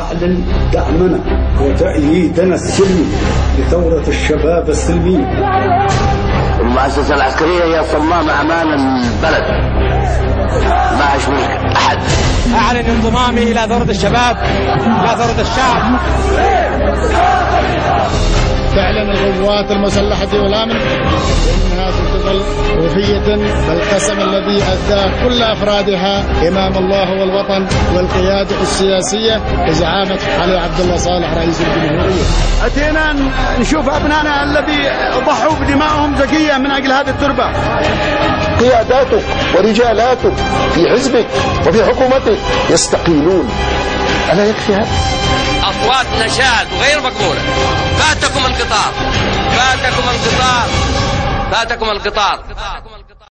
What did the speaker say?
أعلن دعمنا وتأييدنا السلمي لثورة الشباب السلمية المؤسسة العسكرية هي صمام أمان البلد. ما أشمل أحد. أعلن انضمامي إلى ثورة الشباب إلى ثورة الشعب. تعلن القوات المسلحة والأمن. أنها تتظل وفية بالقسم الذي أداه كل أفرادها إمام الله والوطن والقيادة السياسية بزعامة علي عبد الله صالح رئيس الجمهورية. أتينا نشوف أبنائنا الذي ضحوا بدمائهم زكية من أجل هذه التربة. قياداتك ورجالاتك في حزبك وفي حكومتك يستقيلون. ألا يكفي هذا؟ أصوات نشاد غير مقبولة. فاتكم القطار فاتكم القطار.